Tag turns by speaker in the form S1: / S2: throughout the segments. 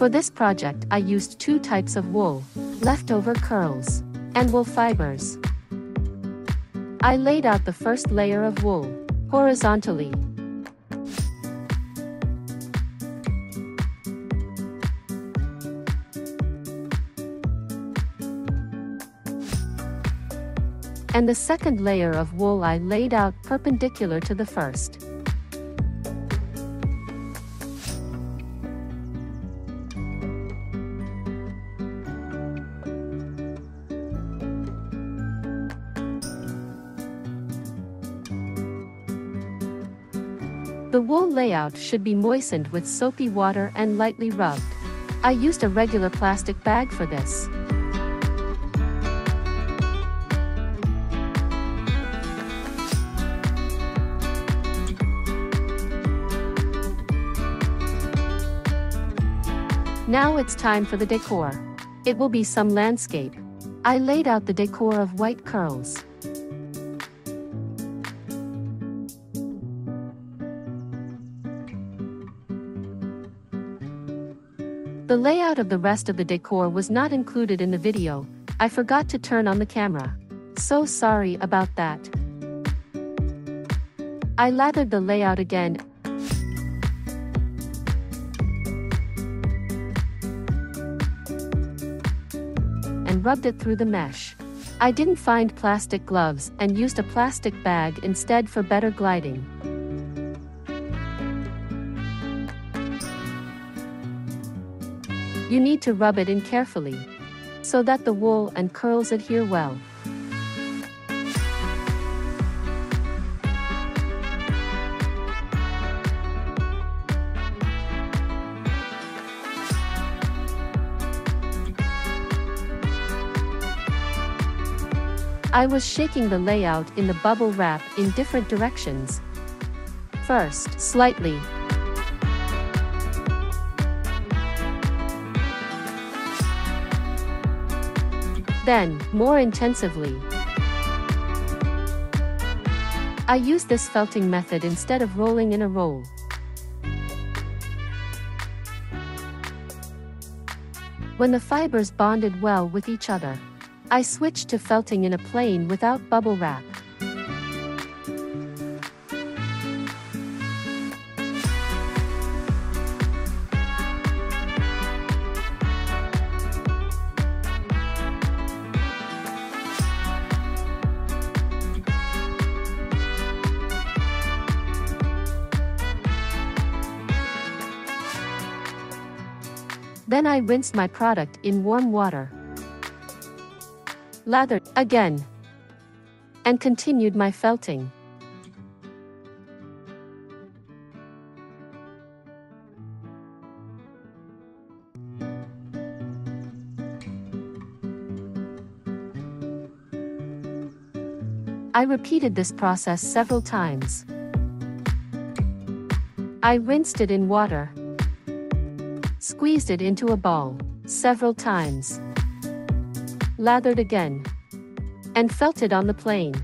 S1: For this project I used two types of wool, leftover curls, and wool fibers. I laid out the first layer of wool, horizontally. And the second layer of wool I laid out perpendicular to the first. The wool layout should be moistened with soapy water and lightly rubbed. I used a regular plastic bag for this. Now it's time for the decor. It will be some landscape. I laid out the decor of white curls. The layout of the rest of the decor was not included in the video, I forgot to turn on the camera. So sorry about that. I lathered the layout again and rubbed it through the mesh. I didn't find plastic gloves and used a plastic bag instead for better gliding. You need to rub it in carefully so that the wool and curls adhere well. I was shaking the layout in the bubble wrap in different directions. First, slightly, Then, more intensively. I use this felting method instead of rolling in a roll. When the fibers bonded well with each other, I switched to felting in a plane without bubble wrap. Then I rinsed my product in warm water. Lathered again. And continued my felting. I repeated this process several times. I rinsed it in water squeezed it into a ball, several times, lathered again, and felt it on the plane.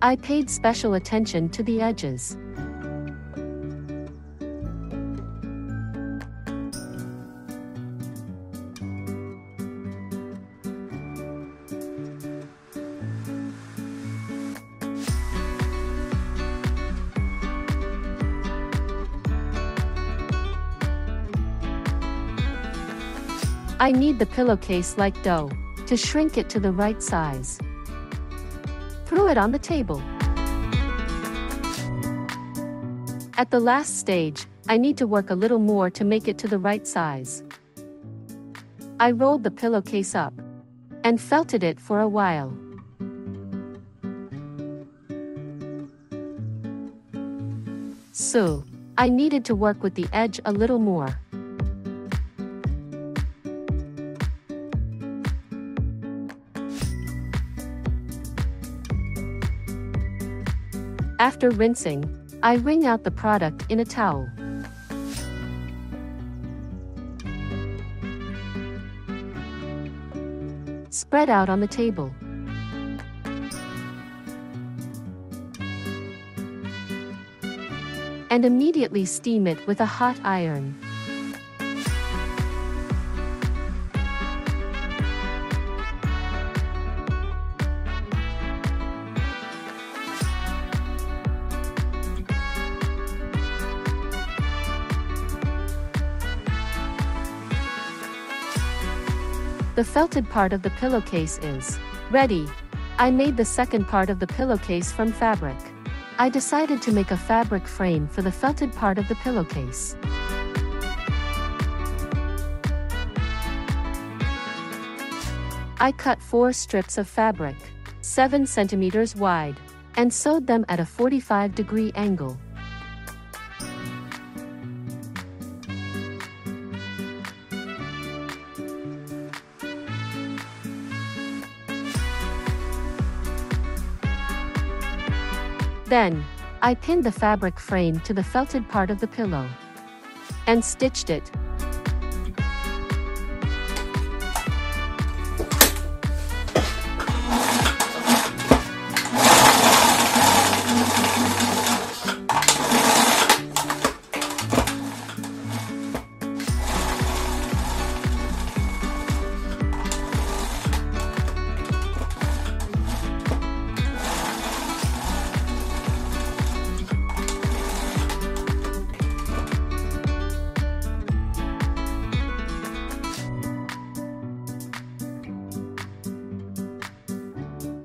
S1: I paid special attention to the edges. I knead the pillowcase like dough to shrink it to the right size. Throw it on the table. At the last stage, I need to work a little more to make it to the right size. I rolled the pillowcase up and felted it for a while. So, I needed to work with the edge a little more. After rinsing, I wring out the product in a towel. Spread out on the table. And immediately steam it with a hot iron. The felted part of the pillowcase is ready. I made the second part of the pillowcase from fabric. I decided to make a fabric frame for the felted part of the pillowcase. I cut four strips of fabric, 7 centimeters wide, and sewed them at a 45 degree angle. Then, I pinned the fabric frame to the felted part of the pillow and stitched it.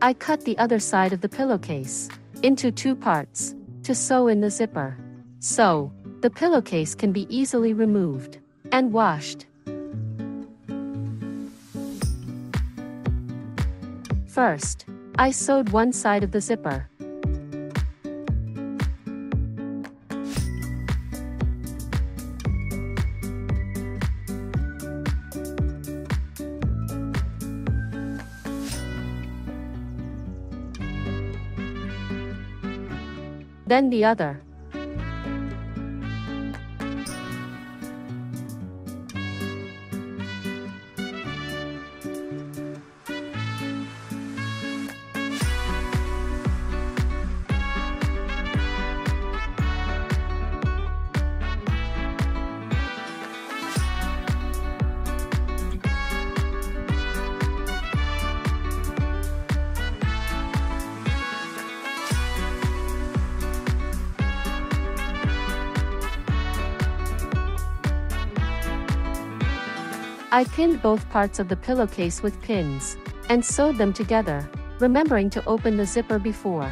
S1: I cut the other side of the pillowcase into two parts to sew in the zipper. So, the pillowcase can be easily removed and washed. First, I sewed one side of the zipper. Then the other. I pinned both parts of the pillowcase with pins and sewed them together, remembering to open the zipper before.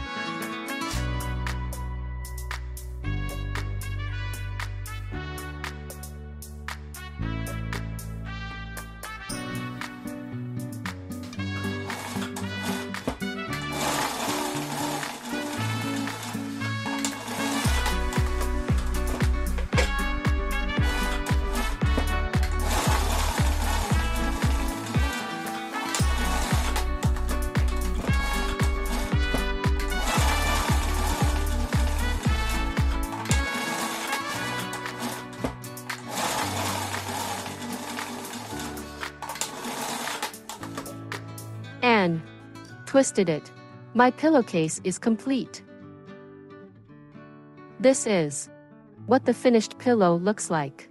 S1: And twisted it. My pillowcase is complete. This is what the finished pillow looks like.